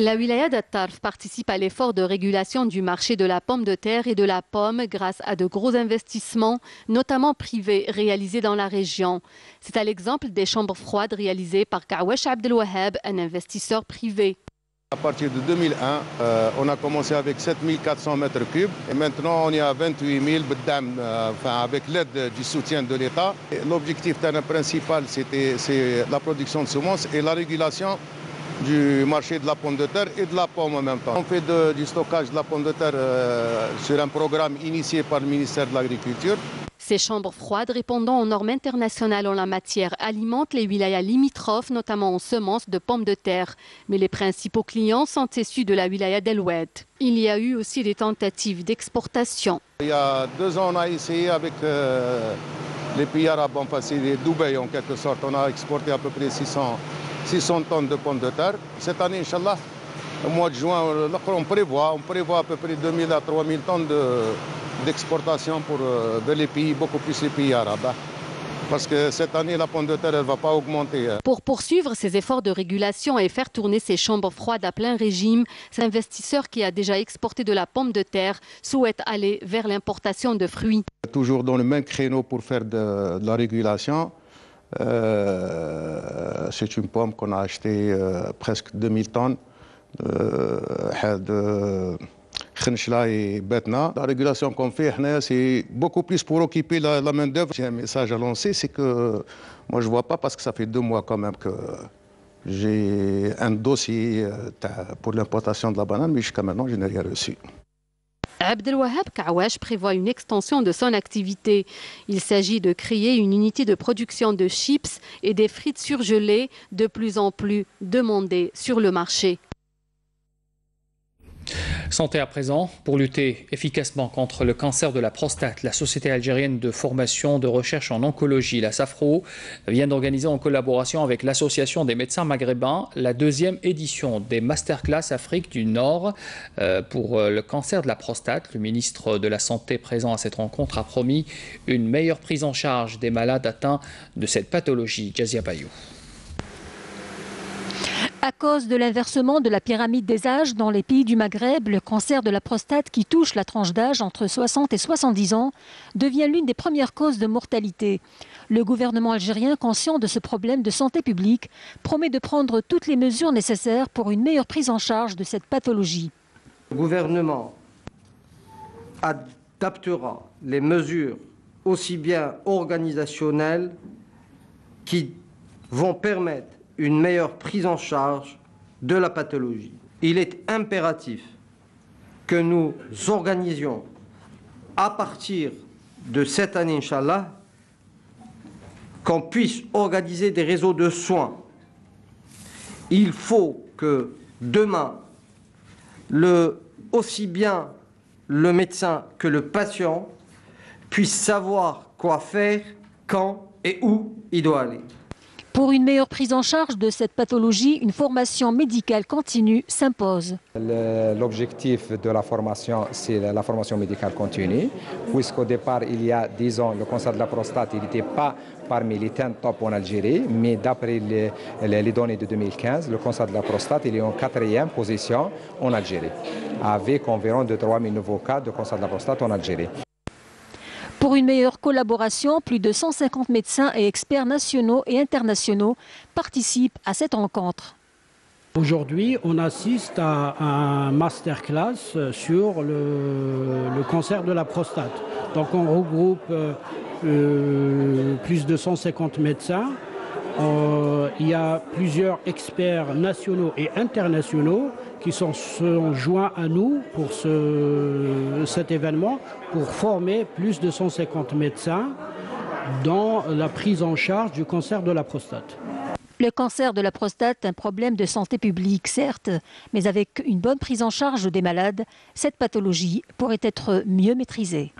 La wilaya d'Attarf participe à l'effort de régulation du marché de la pomme de terre et de la pomme grâce à de gros investissements, notamment privés, réalisés dans la région. C'est à l'exemple des chambres froides réalisées par Kawesh Abdelwahab, un investisseur privé. À partir de 2001, euh, on a commencé avec 7400 mètres cubes et maintenant on est à 28 000 euh, avec l'aide du soutien de l'État. L'objectif principal, c'était la production de semences et la régulation du marché de la pomme de terre et de la pomme en même temps. On fait du stockage de la pomme de terre euh, sur un programme initié par le ministère de l'Agriculture. Ces chambres froides répondant aux normes internationales en la matière alimentent les wilayas limitrophes, notamment en semences de pommes de terre. Mais les principaux clients sont issus de la wilaya d'El Oued. Il y a eu aussi des tentatives d'exportation. Il y a deux ans, on a essayé avec euh, les pays arabes, enfin c'est Dubaï en quelque sorte. On a exporté à peu près 600 600 tonnes de pommes de terre. Cette année, Inch'Allah, au mois de juin, on prévoit, on prévoit à peu près 2000 à 3000 tonnes d'exportation pour euh, les pays, beaucoup plus les pays arabes. Hein. Parce que cette année, la pomme de terre ne va pas augmenter. Hein. Pour poursuivre ces efforts de régulation et faire tourner ces chambres froides à plein régime, cet investisseur qui a déjà exporté de la pomme de terre souhaite aller vers l'importation de fruits. Toujours dans le même créneau pour faire de la régulation. Euh, c'est une pomme qu'on a achetée euh, presque 2000 tonnes euh, de Khenchla et Betna. La régulation qu'on fait, c'est beaucoup plus pour occuper la, main-d'œuvre. J'ai un message à lancer, c'est que moi je ne vois pas parce que ça fait deux mois quand même que j'ai un dossier pour l'importation de la banane, mais jusqu'à maintenant, je n'ai rien reçu. Abdelwahab Kawash prévoit une extension de son activité. Il s'agit de créer une unité de production de chips et des frites surgelées de plus en plus demandées sur le marché. Santé à présent, pour lutter efficacement contre le cancer de la prostate, la Société algérienne de formation de recherche en oncologie, la SAFRO, vient d'organiser en collaboration avec l'Association des médecins maghrébins la deuxième édition des Masterclass Afrique du Nord euh, pour euh, le cancer de la prostate. Le ministre de la Santé présent à cette rencontre a promis une meilleure prise en charge des malades atteints de cette pathologie. Jazia Bayou. À cause de l'inversement de la pyramide des âges dans les pays du Maghreb, le cancer de la prostate qui touche la tranche d'âge entre 60 et 70 ans devient l'une des premières causes de mortalité. Le gouvernement algérien, conscient de ce problème de santé publique, promet de prendre toutes les mesures nécessaires pour une meilleure prise en charge de cette pathologie. Le gouvernement adaptera les mesures aussi bien organisationnelles qui vont permettre une meilleure prise en charge de la pathologie. Il est impératif que nous organisions à partir de cette année, Inch'Allah, qu'on puisse organiser des réseaux de soins. Il faut que demain, aussi bien le médecin que le patient puissent savoir quoi faire, quand et où il doit aller. Pour une meilleure prise en charge de cette pathologie, une formation médicale continue s'impose. L'objectif de la formation, c'est la formation médicale continue, puisqu'au départ, il y a 10 ans, le cancer de la prostate, n'était pas parmi les 10 top en Algérie, mais d'après les, données de 2015, le cancer de la prostate, est en quatrième position en Algérie, avec environ de 3 000 nouveaux cas de cancer de la prostate en Algérie. Pour une meilleure collaboration, plus de 150 médecins et experts nationaux et internationaux participent à cette rencontre. Aujourd'hui, on assiste à un masterclass sur le, cancer de la prostate. Donc on regroupe euh, euh, plus de 150 médecins. Euh, il y a plusieurs experts nationaux et internationaux qui sont, joints à nous pour cet événement pour former plus de 150 médecins dans la prise en charge du cancer de la prostate. Le cancer de la prostate, un problème de santé publique, certes, mais avec une bonne prise en charge des malades, cette pathologie pourrait être mieux maîtrisée.